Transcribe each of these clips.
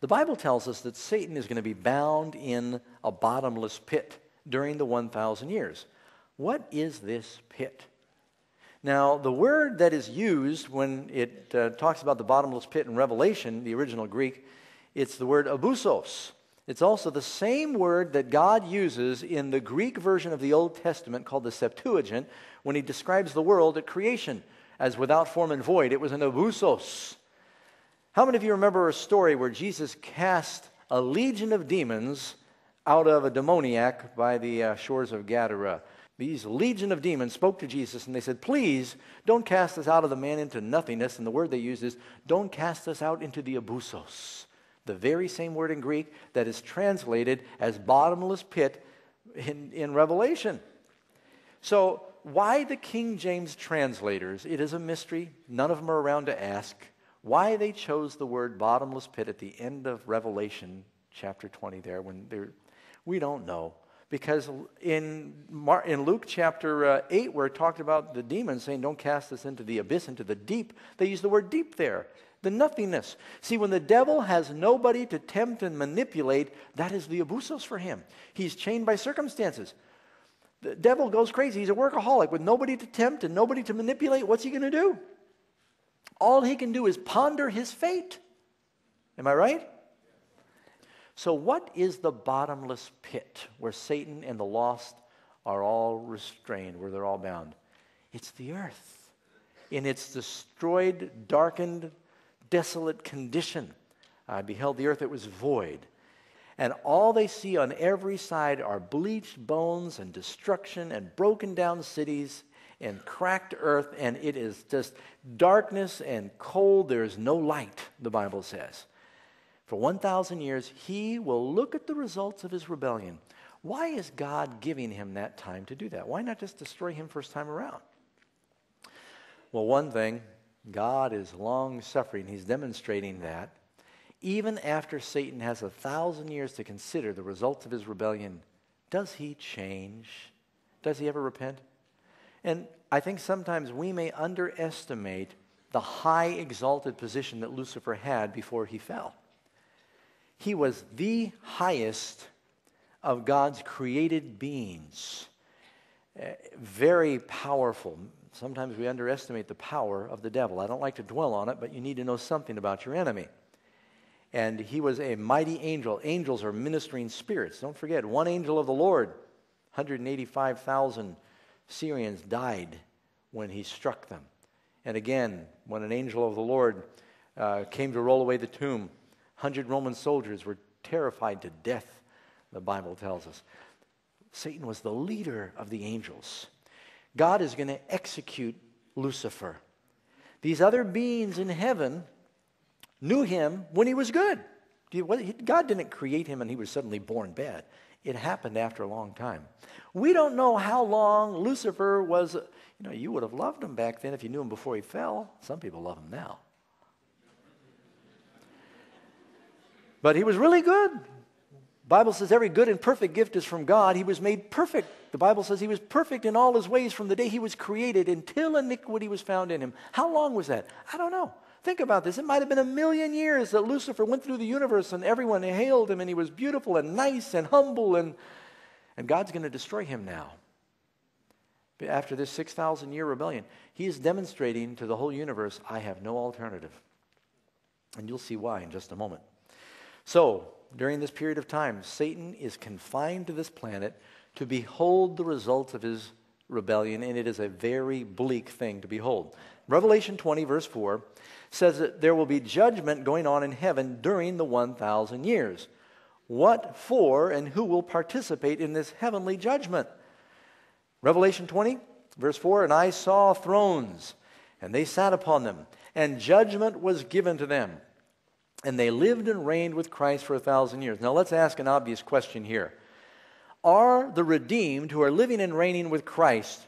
The Bible tells us that Satan is going to be bound in a bottomless pit during the 1,000 years. What is this pit? Now, the word that is used when it uh, talks about the bottomless pit in Revelation, the original Greek, it's the word abusos. It's also the same word that God uses in the Greek version of the Old Testament called the Septuagint when he describes the world at creation as without form and void. It was an abusos. How many of you remember a story where Jesus cast a legion of demons out of a demoniac by the uh, shores of Gadara? These legion of demons spoke to Jesus and they said, Please don't cast us out of the man into nothingness. And the word they use is, Don't cast us out into the abusos. The very same word in Greek that is translated as bottomless pit in, in Revelation. So, why the King James translators? It is a mystery. None of them are around to ask. Why they chose the word bottomless pit at the end of Revelation chapter 20 there, when they're, we don't know. Because in, in Luke chapter uh, 8, where it talked about the demons saying, Don't cast us into the abyss, into the deep, they use the word deep there the nothingness. See, when the devil has nobody to tempt and manipulate, that is the abusos for him. He's chained by circumstances. The devil goes crazy. He's a workaholic with nobody to tempt and nobody to manipulate. What's he going to do? All he can do is ponder his fate. Am I right? So, what is the bottomless pit where Satan and the lost are all restrained, where they're all bound? It's the earth in its destroyed, darkened, desolate condition. I beheld the earth, it was void. And all they see on every side are bleached bones and destruction and broken down cities and cracked earth, and it is just darkness and cold. There is no light, the Bible says. For 1,000 years, he will look at the results of his rebellion. Why is God giving him that time to do that? Why not just destroy him first time around? Well, one thing, God is long suffering. He's demonstrating that. Even after Satan has a thousand years to consider the results of his rebellion, does he change? Does he ever repent? And I think sometimes we may underestimate the high exalted position that Lucifer had before he fell. He was the highest of God's created beings, uh, very powerful. Sometimes we underestimate the power of the devil. I don't like to dwell on it, but you need to know something about your enemy. And he was a mighty angel. Angels are ministering spirits. Don't forget, one angel of the Lord, 185,000 Assyrians died when he struck them. And again, when an angel of the Lord uh, came to roll away the tomb, 100 Roman soldiers were terrified to death, the Bible tells us. Satan was the leader of the angels. God is going to execute Lucifer. These other beings in heaven knew him when he was good. God didn't create him and he was suddenly born bad. It happened after a long time. We don't know how long Lucifer was. You know, you would have loved him back then if you knew him before he fell. Some people love him now. But he was really good. Bible says every good and perfect gift is from God. He was made perfect. The Bible says he was perfect in all his ways from the day he was created until iniquity was found in him. How long was that? I don't know. Think about this. It might have been a million years that Lucifer went through the universe and everyone hailed him and he was beautiful and nice and humble and, and God's going to destroy him now. After this 6,000 year rebellion, he is demonstrating to the whole universe, I have no alternative. And you'll see why in just a moment. So, during this period of time, Satan is confined to this planet to behold the results of his rebellion, and it is a very bleak thing to behold. Revelation 20, verse 4 says that there will be judgment going on in heaven during the 1,000 years. What for and who will participate in this heavenly judgment? Revelation 20, verse 4 And I saw thrones, and they sat upon them, and judgment was given to them. And they lived and reigned with Christ for a thousand years. Now let's ask an obvious question here. Are the redeemed who are living and reigning with Christ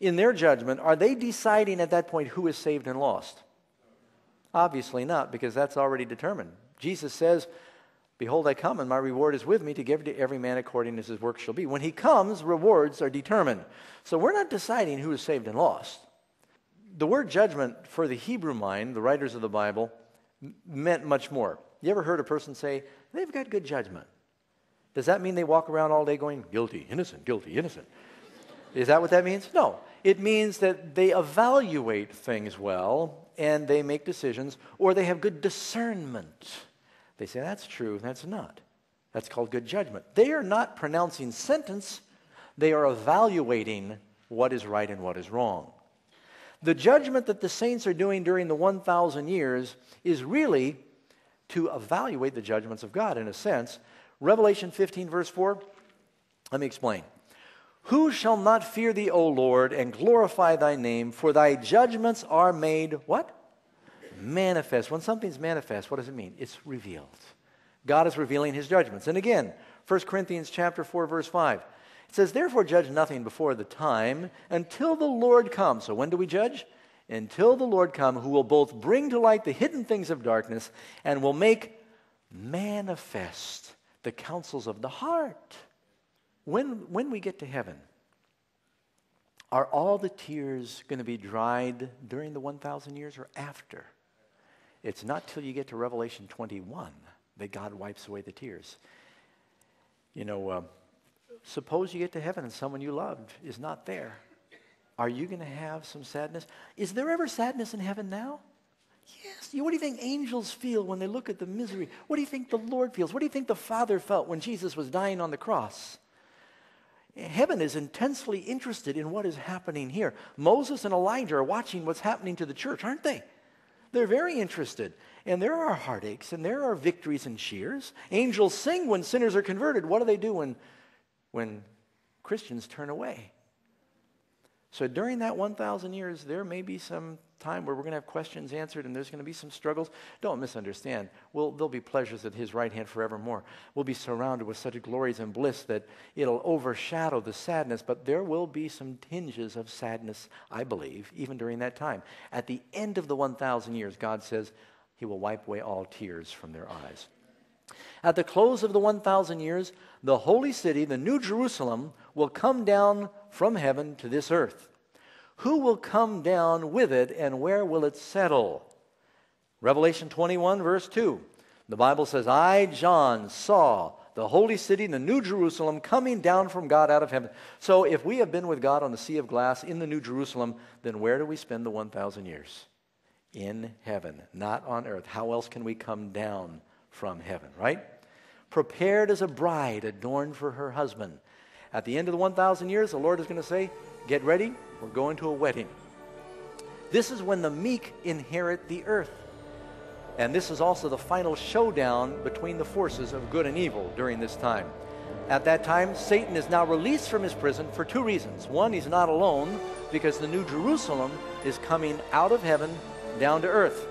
in their judgment, are they deciding at that point who is saved and lost? Obviously not, because that's already determined. Jesus says, Behold, I come, and my reward is with me to give to every man according as his work shall be. When he comes, rewards are determined. So we're not deciding who is saved and lost. The word judgment for the Hebrew mind, the writers of the Bible, meant much more. You ever heard a person say, they've got good judgment? Does that mean they walk around all day going, guilty, innocent, guilty, innocent? Is that what that means? No. It means that they evaluate things well and they make decisions, or they have good discernment. They say, that's true, that's not. That's called good judgment. They are not pronouncing sentence, they are evaluating what is right and what is wrong. The judgment that the saints are doing during the 1,000 years is really to evaluate the judgments of God in a sense. Revelation 15, verse 4, let me explain. Who shall not fear thee, O Lord, and glorify thy name? For thy judgments are made what? Manifest. When something's manifest, what does it mean? It's revealed. God is revealing his judgments. And again, 1 Corinthians chapter 4, verse 5. It says, Therefore judge nothing before the time until the Lord comes. So when do we judge? Until the Lord come, who will both bring to light the hidden things of darkness and will make manifest the counsels of the heart. When, when we get to heaven, are all the tears going to be dried during the 1,000 years or after? It's not till you get to Revelation 21 that God wipes away the tears. You know, uh, suppose you get to heaven and someone you loved is not there. Are you going to have some sadness? Is there ever sadness in heaven now? Yes. What do you think angels feel when they look at the misery? What do you think the Lord feels? What do you think the Father felt when Jesus was dying on the cross? Heaven is intensely interested in what is happening here. Moses and Elijah are watching what's happening to the church, aren't they? They're very interested. And there are heartaches and there are victories and cheers. Angels sing when sinners are converted. What do they do when, when Christians turn away? So during that 1,000 years, there may be some time where we're going to have questions answered and there's going to be some struggles. Don't misunderstand. We'll, there'll be pleasures at his right hand forevermore. We'll be surrounded with such glories and bliss that it'll overshadow the sadness, but there will be some tinges of sadness, I believe, even during that time. At the end of the 1,000 years, God says he will wipe away all tears from their eyes. At the close of the 1,000 years, the holy city, the New Jerusalem, will come down from heaven to this earth. Who will come down with it and where will it settle? Revelation 21, verse 2. The Bible says, I, John, saw the holy city, the New Jerusalem, coming down from God out of heaven. So if we have been with God on the sea of glass in the New Jerusalem, then where do we spend the 1,000 years? In heaven, not on earth. How else can we come down from heaven, right? Prepared as a bride adorned for her husband. At the end of the 1,000 years, the Lord is going to say, Get ready, we're going to a wedding. This is when the meek inherit the earth. And this is also the final showdown between the forces of good and evil during this time. At that time, Satan is now released from his prison for two reasons. One, he's not alone because the New Jerusalem is coming out of heaven down to earth.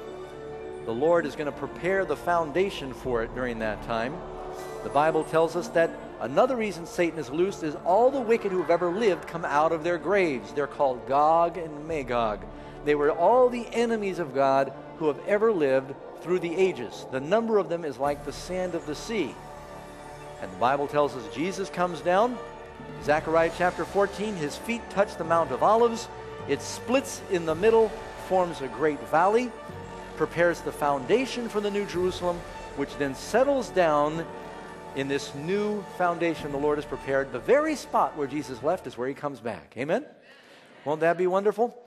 The Lord is going to prepare the foundation for it during that time. The Bible tells us that Another reason Satan is loosed is all the wicked who have ever lived come out of their graves. They're called Gog and Magog. They were all the enemies of God who have ever lived through the ages. The number of them is like the sand of the sea. And the Bible tells us Jesus comes down. Zechariah chapter 14, his feet touch the Mount of Olives. It splits in the middle, forms a great valley, prepares the foundation for the New Jerusalem, which then settles down in this new foundation the Lord has prepared, the very spot where Jesus left is where he comes back. Amen? Won't that be wonderful?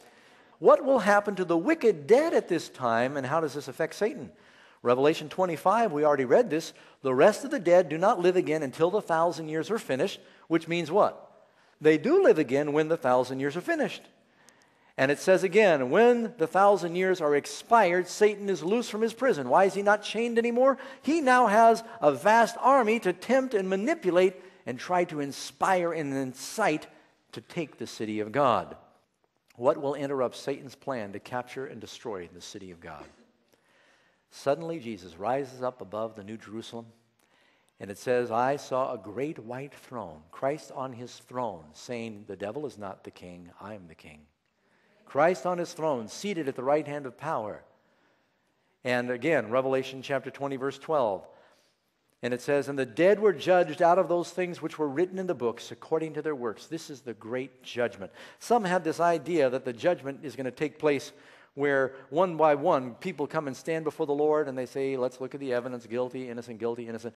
What will happen to the wicked dead at this time, and how does this affect Satan? Revelation 25, we already read this. The rest of the dead do not live again until the thousand years are finished, which means what? They do live again when the thousand years are finished. And it says again, when the thousand years are expired, Satan is loose from his prison. Why is he not chained anymore? He now has a vast army to tempt and manipulate and try to inspire and incite to take the city of God. What will interrupt Satan's plan to capture and destroy the city of God? Suddenly, Jesus rises up above the New Jerusalem, and it says, I saw a great white throne, Christ on his throne, saying, The devil is not the king, I am the king. Christ on his throne, seated at the right hand of power. And again, Revelation chapter 20, verse 12. And it says, And the dead were judged out of those things which were written in the books according to their works. This is the great judgment. Some have this idea that the judgment is going to take place where one by one people come and stand before the Lord and they say, let's look at the evidence guilty, innocent, guilty, innocent.